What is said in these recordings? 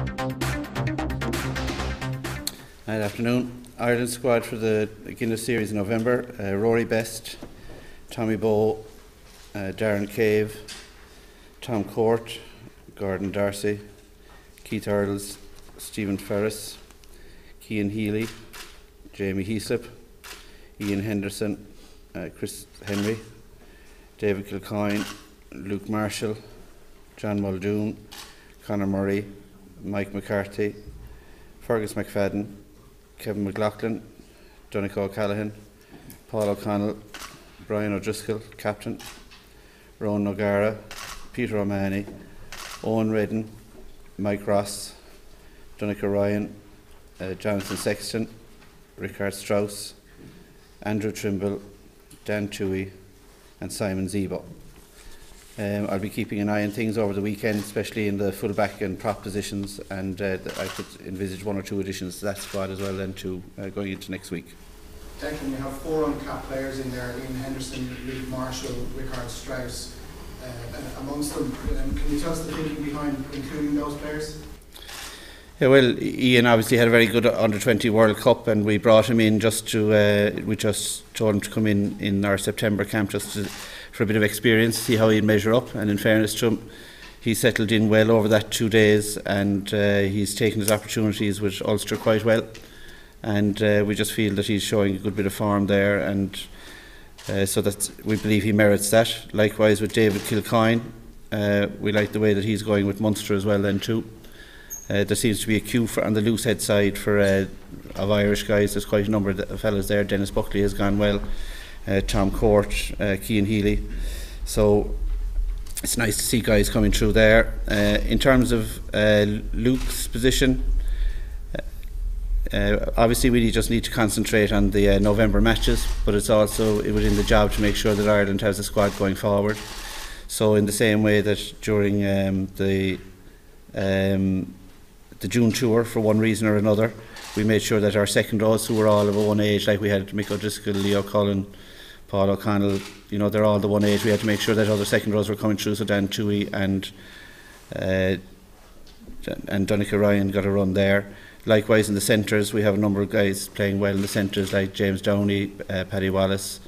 Good afternoon. Ireland squad for the Guinness Series in November uh, Rory Best, Tommy Bowe, uh, Darren Cave, Tom Court, Gordon D'Arcy, Keith Earls, Stephen Ferris, Cian Healy, Jamie Heaslip, Iain Henderson, uh, Chris Henry, David Kilcoyne, Luke Marshall, John Muldoon, Conor Murray, Mike McCarthy, Fergus McFadden, Kevin McLaughlin, Donncha O'Callaghan, Paul O'Connell, Brian O'Driscoll, Captain, Ronan O'Gara, Peter O'Mahony, Eoin Reddan, Mike Ross, Donnacha Ryan, uh, Jonathan Sexton, Richardt Strauss, Andrew Trimble, Dan Tuohy, and Simon Zebo. Um, I'll be keeping an eye on things over the weekend, especially in the fullback and prop positions, and uh, I could envisage one or two additions to that squad as well then to uh, going into next week. Declan, you have four uncapped players in there, Iain Henderson, Luke Marshall, Richardt Strauss, uh, amongst them. Um, can you tell us the thinking behind including those players? Yeah, well, Ian obviously had a very good under 20 World Cup, and we brought him in just to, uh, we just told him to come in in our September camp just to for a bit of experience, see how he'd measure up. And in fairness to him, he settled in well over that two days and uh, he's taken his opportunities with Ulster quite well. And uh, we just feel that he's showing a good bit of form there and uh, so that we believe he merits that. Likewise with David Kilcoyne, uh, we like the way that he's going with Munster as well then too. Uh, there seems to be a queue for, on the loose head side for uh, of Irish guys. There's quite a number of fellas there. Denis Buckley has gone well uh, Tom Court, uh, Healy. So it's nice to see guys coming through there. Uh, in terms of uh, Luke's position, uh, obviously we just need to concentrate on the November matches, but it's also within the job to make sure that Ireland has a squad going forward. So in the same way that during um, the um, the June tour, for one reason or another, we made sure that our second rows, who were all of one age, like we had Mick O'Driscoll, Leo Cullen, Paul O'Connell, you know, they're all the one age. We had to make sure that other second rows were coming through, so Dan Tuohy and uh, and Donnacha Ryan got a run there. Likewise, in the centres, we have a number of guys playing well in the centres, like James Downey, uh, Paddy Wallace,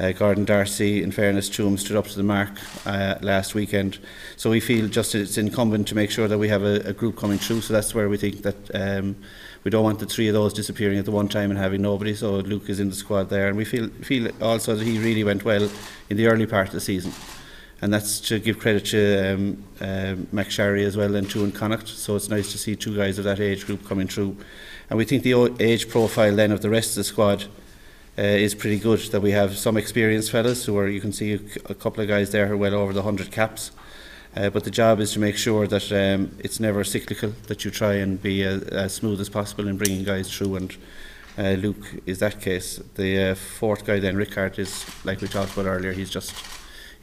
uh, Gordon D'Arcy. In fairness to him, stood up to the mark uh, last weekend. So we feel just it's incumbent to make sure that we have a, a group coming through. So that's where we think that um, we don't want the three of those disappearing at the one time and having nobody. So Luke is in the squad there, and we feel feel also that he really went well in the early part of the season. And that's to give credit to um, uh, McSharry as well and to and Connacht. So it's nice to see two guys of that age group coming through. And we think the age profile then of the rest of the squad uh, is pretty good. That we have some experienced fellas who are, you can see a couple of guys there who are well over the 100 caps. Uh, but the job is to make sure that um, it's never cyclical, that you try and be uh, as smooth as possible in bringing guys through. And uh, Luke is that case. The uh, fourth guy, then Richardt, is like we talked about earlier. He's just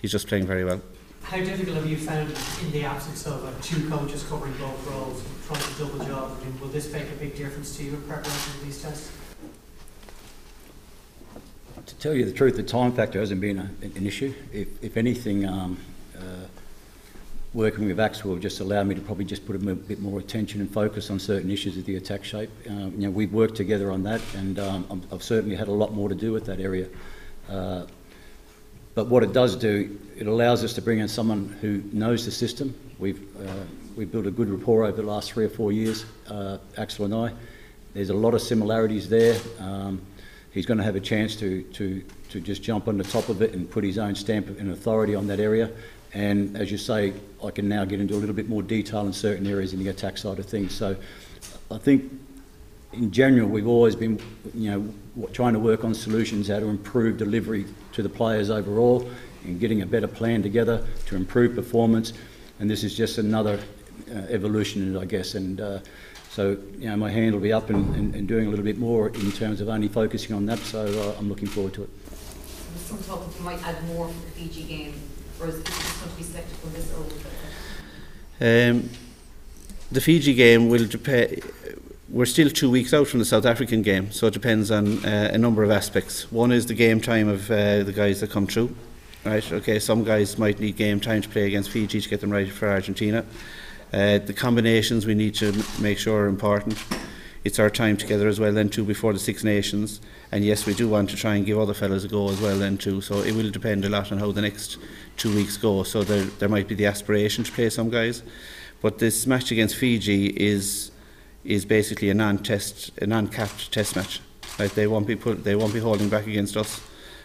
he's just playing very well. How difficult have you found in the absence of uh, two coaches covering both roles, trying to double job? I mean, will this make a big difference to you in preparation for these tests? To tell you the truth, the time factor hasn't been a, an issue. If, if anything, um, working with Axel just allowed me to probably just put a bit more attention and focus on certain issues of the attack shape. Um, you know, we've worked together on that, and um, I've certainly had a lot more to do with that area. Uh, but what it does do, it allows us to bring in someone who knows the system. We've uh, we've built a good rapport over the last three or four years, uh, Axel and I. There's a lot of similarities there. Um, he's going to have a chance to to to just jump on the top of it and put his own stamp and authority on that area. And as you say, I can now get into a little bit more detail in certain areas in the attack side of things. So I think in general, we've always been, you know, trying to work on solutions how to improve delivery to the players overall and getting a better plan together to improve performance. And this is just another uh, evolution in it, I guess. And uh, so, you know, my hand will be up and, and, and, doing a little bit more in terms of only focusing on that. So uh, I'm looking forward to it. Some talk that you might add more for the Fiji game or is it just going to be selected from this Um, the Fiji game will depend. We're still two weeks out from the South African game, so it depends on uh, a number of aspects. One is the game time of uh, the guys that come through. Right, okay, some guys might need game time to play against Fiji to get them ready for Argentina. Uh, the combinations we need to m- make sure are important. It's our time together as well then too before the Six Nations. And yes, we do want to try and give other fellows a go as well then too. So it will depend a lot on how the next two weeks go. So there, there might be the aspiration to play some guys. But this match against Fiji is is basically a non-test, a non-capped test match. Right? They won't be put, they won't be holding back against us,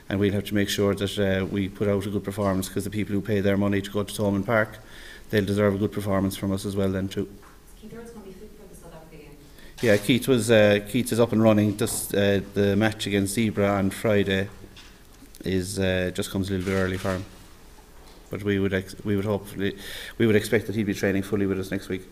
and we'll have to make sure that uh, we put out a good performance because the people who pay their money to go to Thomond Park, they'll deserve a good performance from us as well then too. Yeah, Keith was uh, Keith is up and running. Just uh, the match against Zebra on Friday is uh, just comes a little bit early for him, but we would ex- we would hopefully we would expect that he'd be training fully with us next week.